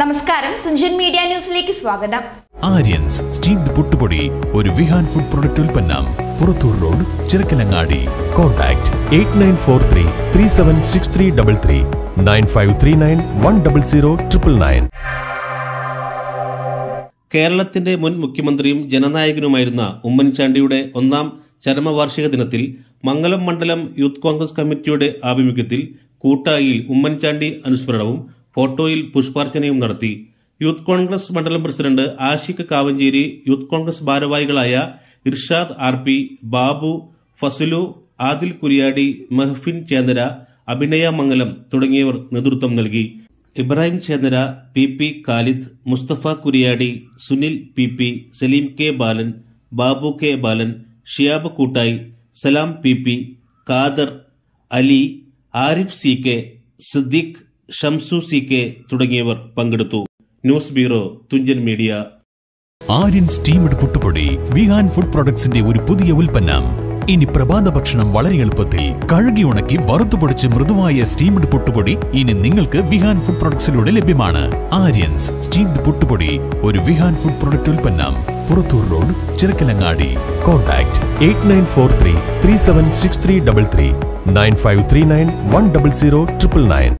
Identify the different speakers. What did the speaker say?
Speaker 1: നമസ്കാരം. തുഞ്ചൻ മീഡിയ ന്യൂസിലേക്ക് സ്വാഗതം.
Speaker 2: ആര്യൻസ് സ്റ്റീംഡ് പുട്ടുപൊടി ഒരു വിഹാൻ ഫുഡ് പ്രൊഡക്റ്റ് ഉൽപ്പന്നം Purathur road Chirakkalangadi. Contact eight nine four three three seven six three double three nine five three nine one double zero triple nine.
Speaker 3: കേരളത്തിന്റെ മുൻ മുഖ്യമന്ത്രിയും ജനനായകനുമായിരുന്ന ഉമ്മൻചാണ്ടിയുടെ ഒന്നാം ചരമവാർഷിക ദിനത്തിൽ മംഗലം മണ്ഡലം യൂത്ത് കോൺഗ്രസ് കമ്മിറ്റിയുടെ ആഭിമുഖ്യത്തിൽ കൂട്ടായിയിൽ ഉമ്മൻചാണ്ടി അനുസ്മരണവും ഫോട്ടോയിൽ പുഷ്പാർച്ചനയും നടത്തി. യൂത്ത് കോൺഗ്രസ് മണ്ഡലം പ്രസിഡന്റ് ആഷിഖ് കാവഞ്ചേരി യൂത്ത് കോൺഗ്രസ് ഭാരവാഹികളായ ഇർഷാദ് ആർ പി ബാബു ഫസലു ആദിൽ കുരിയാടി മെഹ്ഫിൻ ചേന്ദര അഭിനയ മംഗലം തുടങ്ങിയവർ നേതൃത്വം നൽകി. Ibrahim Chendara P P Khalid Musthafa Kuriyadi Sunil P P Saleem K Balan Babu K Balan Shiyab Koottayi Salam P P Khader Ali Arif C K Siddique Shamsu C K തുടങ്ങിയവർ പങ്കെടുത്തു. News bureau Thunchan media.
Speaker 2: Aryan steamed പുട്ടുപൊടി Vihan food പ്രൊഡക്ട്സിന്റെ ഒരു പുതിയ ഉൽപ്പന്നം. ഇനി പ്രഭാത ഭക്ഷണം വളരെ എളുപ്പത്തിൽ കഴുകി ഉണക്കി വറുത്തുപൊടിച്ച് മൃദുവായ സ്റ്റീംഡ് പുട്ടുപൊടി ഇനി നിങ്ങൾക്ക് വിഹാൻ ഫുഡ് പ്രൊഡക്ട്സിലൂടെ ലഭ്യമാണ്. ആര്യൻസ് സ്റ്റീംഡ് പുട്ടുപൊടി ഒരു വിഹാൻ ഫുഡ് പ്രൊഡക്റ്റ് ഉൽപ്പന്നം. Purathur road Chirakkalangadi. Contact eight nine four three three seven six three double three. Nine five three nine one double zero triple nine.